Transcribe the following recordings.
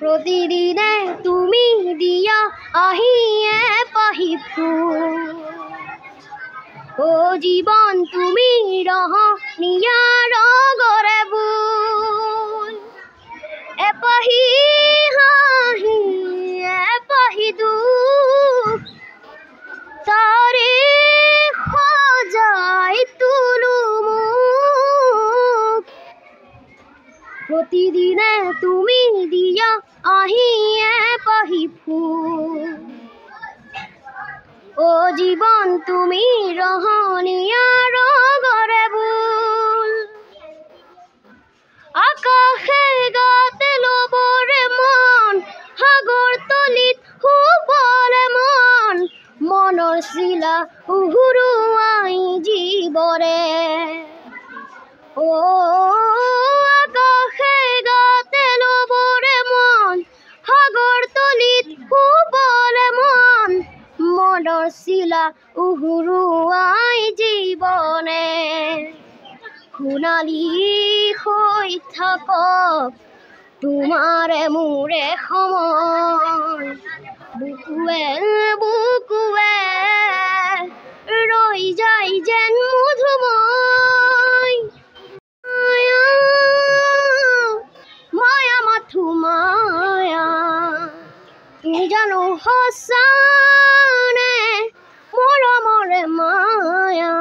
প্ৰতিদিনে তুমি দিয়া আহিয়ে পাহি ফুল ও জীবন তুমি ৰহ নিয়াৰ ও জীৱন তুমি ৰহণীয়াৰ গৰে বুল আকাশে গাতে ল'বৰে মন সাগৰ তলিত শুবলে মন। মনৰ চিলা উহুৰুৱাই জীৱৰে ও চিলা উহুৰুৱাই জীৱনে সোণালী হৈ থাকক তোমাৰে মোৰে সময়। বুকুৱে বুকুৱে ৰৈ যায় যেন মধুময়। মায়া মাথো মায়া, তুমি জানো মৰমৰে মায়া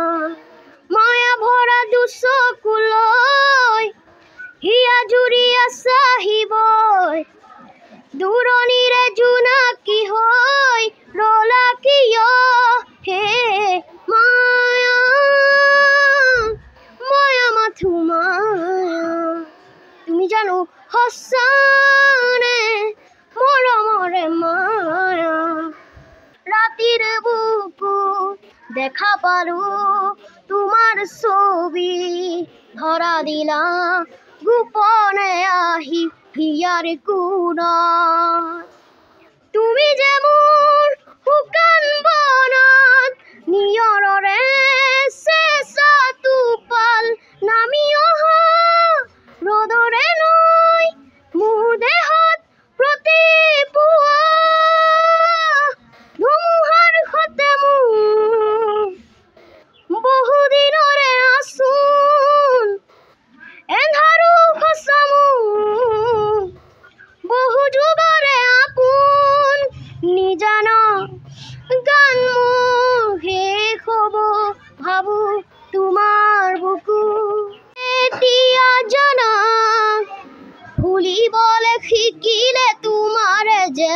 মায়া ভৰা দুচকুলৈ হিয়া জুৰিয়া চাহিবই দূৰণিৰে জোনাকী হৈ ৰলা কিয়? হে মায়া মায়া মাথো মায়া। তুমি জানো সঁচানে মৰমৰে মায়া। ৰাতিৰ বুকু দেখা পালো তোমাৰ ছবি। ধৰা দিলা গোপনে আহি হিয়ার কুন তুমি যে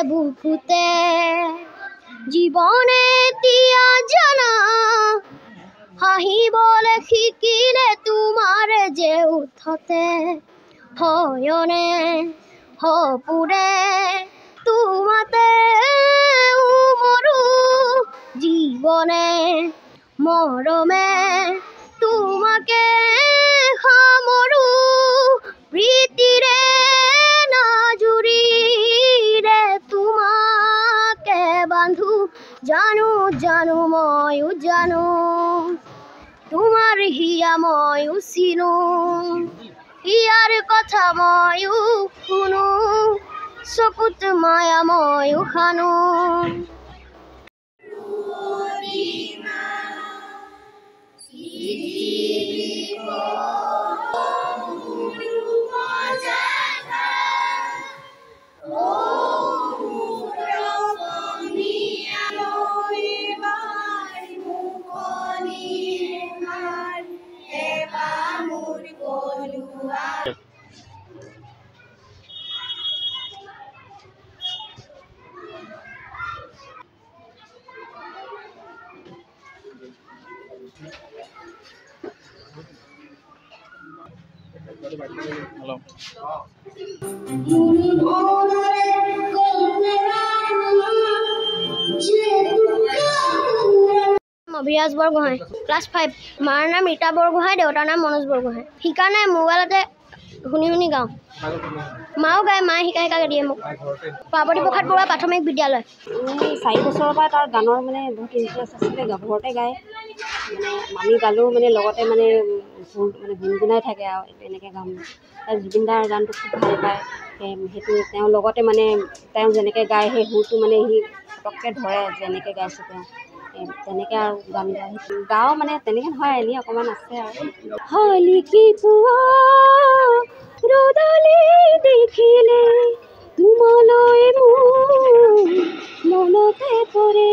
বুকুতে জীৱনে এতিয়া জনা হাঁহিবলে শিকিলে তোমাৰে যে উঠতে হয়নে সপোনে তোমাতে মৰো জীৱনে মৰমে তোমাকে বান্ধো, জানো জানো ময়ো জানো। তোমাৰ হিয়া ময়ো চিনো। ইয়াৰ কথা ময়ো শুনো। চকুত মায়া ময়ো খানো অভিৰাজ বৰগোহাঁই। Class five. মাৰ নাম ৰীতা বৰগোহাঁই দেউতাৰ নাম মনোজ বৰগোহাঁই। শিকা নাই মোবাইলতে শুনি শুনি গাওঁ। মাও গায় মায়ে শিকাই শিকাই দিয়ে মোক। পাৰ্বতী প্ৰসাদ বৰুৱা প্ৰাথমিক বিদ্যালয়। চাৰি বছৰৰ পৰা তাৰ গানৰ মানে বহুত ইণ্টাৰেষ্ট আছিলে ঘৰতে গায়। আমি গালেও মানে লগতে মানে মানে গুণগুণাই থাকে আৰু এনেকৈ গাম জুবিন দাৰ গানটো খুব ভাল পায়। সেই সেইটো তেওঁ লগতে মানে তেওঁ যেনেকৈ গায় সেই সুৰটো মানে সি পটককৈ ধৰে যেনেকৈ গাইছে তেওঁ। তেনেকৈ আৰু গান গাই গাওঁ মানে তেনেকৈ নহয় এনেই অকণমান আছে আৰু। দেখিলে তোমালৈ মোৰ মনতে পৰে।